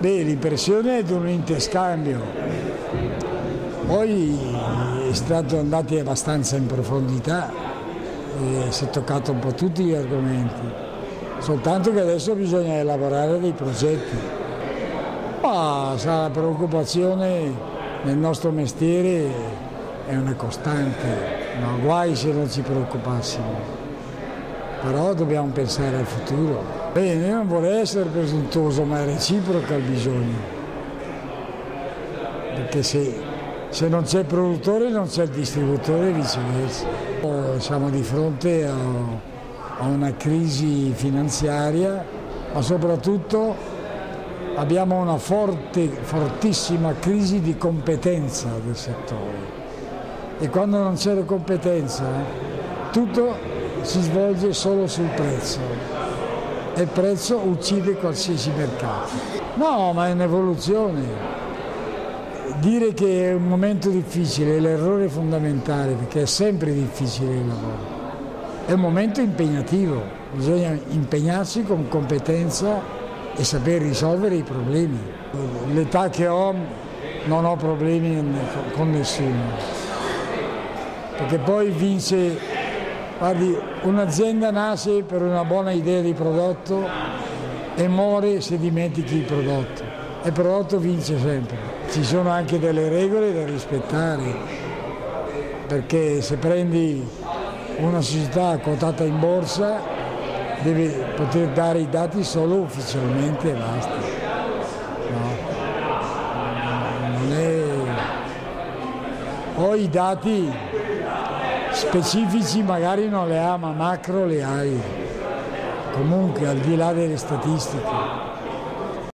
Beh, l'impressione è di un interscambio. Poi è stato andati abbastanza in profondità e si è toccato un po' tutti gli argomenti, soltanto che adesso bisogna elaborare dei progetti. Ma sa, la preoccupazione nel nostro mestiere è una costante, no, guai se non ci preoccupassimo però dobbiamo pensare al futuro. Bene, non vorrei essere presuntuoso, ma è reciproca il bisogno. Perché se, se non c'è il produttore non c'è il distributore e viceversa. Siamo di fronte a, a una crisi finanziaria, ma soprattutto abbiamo una forte, fortissima crisi di competenza del settore. E quando non c'è la competenza, tutto si svolge solo sul prezzo e il prezzo uccide qualsiasi mercato. No, ma è un'evoluzione. Dire che è un momento difficile è l'errore fondamentale perché è sempre difficile il lavoro. È un momento impegnativo, bisogna impegnarsi con competenza e saper risolvere i problemi. L'età che ho non ho problemi con nessuno, perché poi vince Guardi, un'azienda nasce per una buona idea di prodotto e muore se dimentichi il prodotto. E il prodotto vince sempre. Ci sono anche delle regole da rispettare, perché se prendi una società quotata in borsa deve poter dare i dati solo ufficialmente e basta. No. È... Poi i dati specifici magari non le ha, ma macro le hai. Comunque al di là delle statistiche.